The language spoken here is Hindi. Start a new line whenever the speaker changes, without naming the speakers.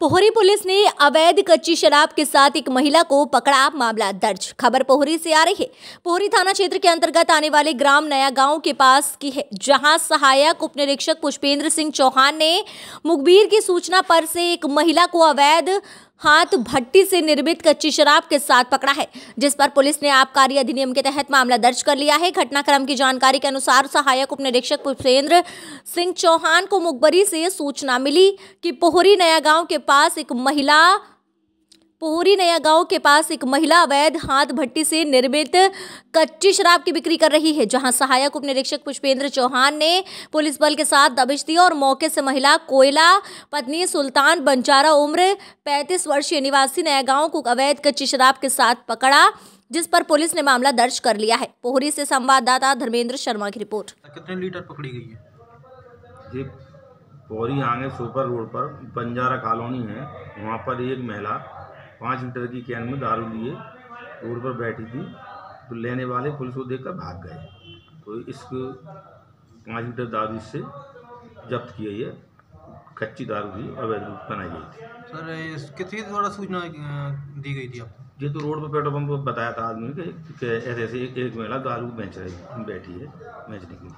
पोहरी पुलिस ने अवैध कच्ची शराब के साथ एक महिला को पकड़ा मामला दर्ज। खबर पोहरी से आ रही है। पोहरी थाना क्षेत्र के अंतर्गत आने वाले ग्राम नया गाँव के पास की है, जहाँ सहायक उप निरीक्षक पुष्पेंद्र सिंह चौहान ने मुखबिर की सूचना पर से एक महिला को अवैध हाथ भट्टी से निर्मित कच्ची शराब के साथ पकड़ा है, जिस पर पुलिस ने आबकारी अधिनियम के तहत मामला दर्ज कर लिया है। घटनाक्रम की जानकारी के अनुसार सहायक उप निरीक्षक पुष्पेंद्र सिंह चौहान को मुखबरी से सूचना मिली कि पोहरी नया गाँव के पास एक महिला पोहरी नया गाँव के पास एक महिला अवैध हाथ भट्टी से निर्मित कच्ची शराब की बिक्री कर रही है जहाँ सहायक उप निरीक्षक पुष्पेंद्र चौहान ने पुलिस बल के साथ दबिश दी और मौके से महिला कोयला पत्नी सुल्तान बंजारा उम्र 35 वर्षीय निवासी नया गाँव को अवैध कच्ची शराब के साथ पकड़ा जिस पर पुलिस ने मामला दर्ज कर लिया है। पोहरी से संवाददाता धर्मेंद्र शर्मा की रिपोर्ट।
कितने लीटर पकड़ी गई है?
पौरी आगे सुपर रोड पर बंजारा कॉलोनी है वहाँ पर एक महिला पाँच लीटर की कैन में दारू लिए रोड पर बैठी थी तो लेने वाले पुलिस को देखकर भाग गए। तो इसको पाँच लीटर दारू इससे जब्त किया है कच्ची दारू भी अवैध रूप से बनाई गई थी।
सर किसी द्वारा सूचना दी गई थी आपको?
ये तो रोड पर पेट्रोल पंप पर बताया था आदमी ने कि ऐसे ऐसे एक, एक महिला दारू बेच रही बैठी है बेचने की